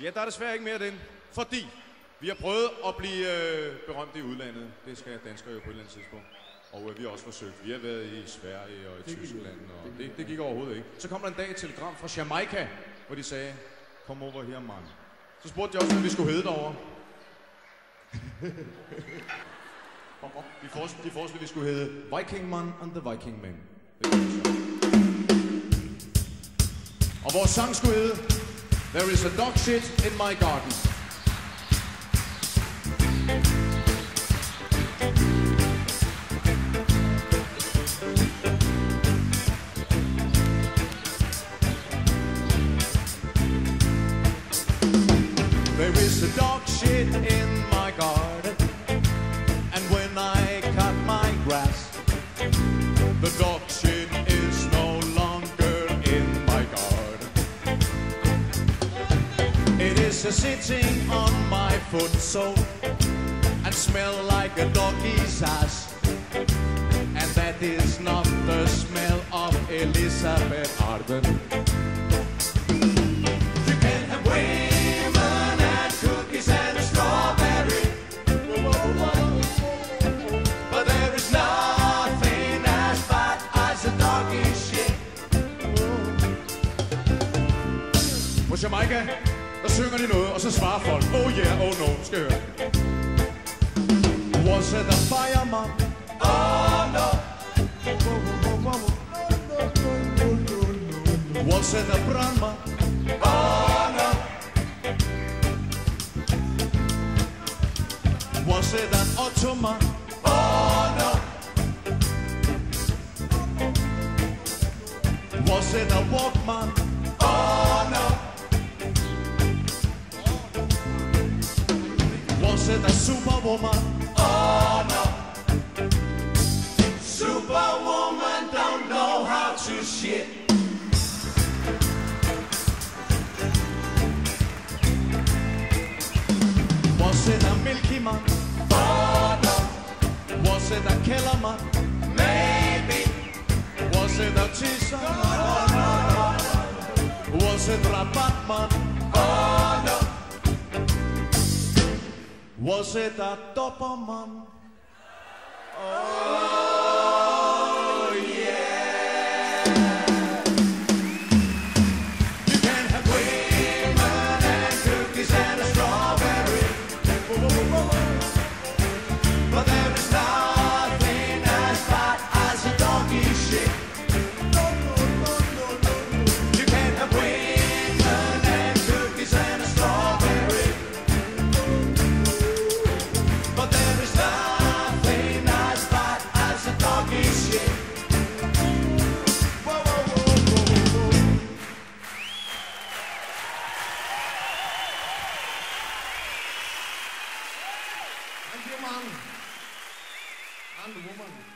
Ja, der er desværre ikke mere af den, fordi vi har prøvet at blive øh, berømte i udlandet. Det skal danskere jo på et eller andet tidspunkt. Og øh, vi har også forsøgt. Vi har været i Sverige og i Tyskland, og det, det gik overhovedet ikke. Så kom der en dag et telegram fra Jamaica, hvor de sagde, kom over her, mand. Så spurgte de også, hvad vi skulle hedde derovre. de, foreslog, de foreslog, at vi skulle hedde Viking Man and the Viking Men. Det det. Og vores sang skulle hedde There is a dog shit in my garden. Sitting on my foot so and smell like a doggy's ass. And that is not the smell of Elizabeth Arden. You can have women and cookies and a strawberry. But there is nothing as bad as a shit. På Jamaica, der synger de noget, og så svarer folk, oh yeah, oh no, skal høre. Was it a fireman? Oh no. Was it a brandman? Oh no. Was it an Ottoman? Oh no. Was it a Walkman? Was it a Superwoman? Oh no. Superwoman don't know how to shit. Was it a Milky Man? Oh no. Was it a Kellerman? Maybe. Was it a Tisa? Oh no. Was it a Batman? Was it a Doberman? Oh And woman.